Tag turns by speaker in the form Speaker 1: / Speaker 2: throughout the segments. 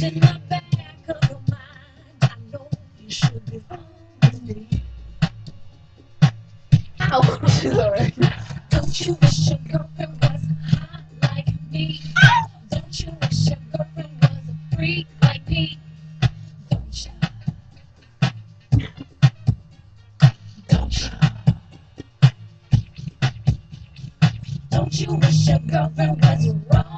Speaker 1: I know you should be. Don't you wish your girlfriend was hot like me? Don't you wish your girlfriend was a freak like me? Don't you? Don't you? Don't you wish your girlfriend was wrong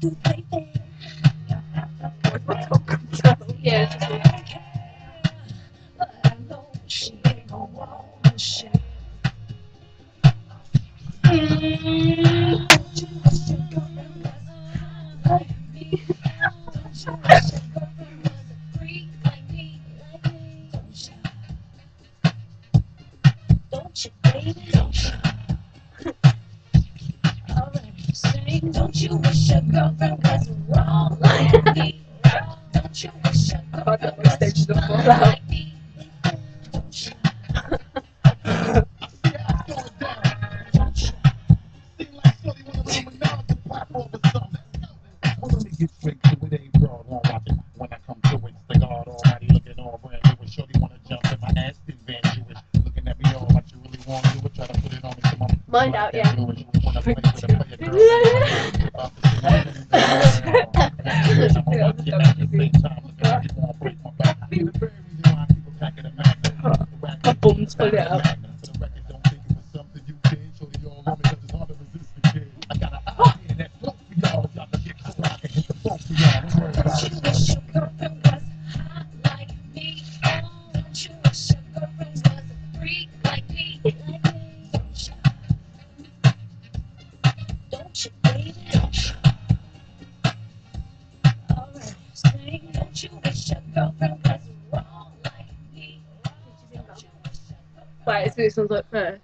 Speaker 1: don't you. Mm. Don't you sing. Don't you wish your girlfriend was wrong like me? Don't you wish your girlfriend
Speaker 2: was
Speaker 1: was
Speaker 2: stage the
Speaker 1: fun
Speaker 2: fall.
Speaker 1: like me? Don't you? Don't you?
Speaker 3: Seem like shorty wanna run with knowledge and platform or something. Well, let me get straight to it. Ain't broad, won't. When I come to it, the God Almighty looking all brand new. And Shorty wanna jump in my ass, then Van Jewish. Looking at me all like you really wanna do it. Try to put it on me, come on.
Speaker 2: Mind out, yeah.
Speaker 3: It at the same time.
Speaker 1: Your girlfriend was wrong
Speaker 2: Right, so this one's like first.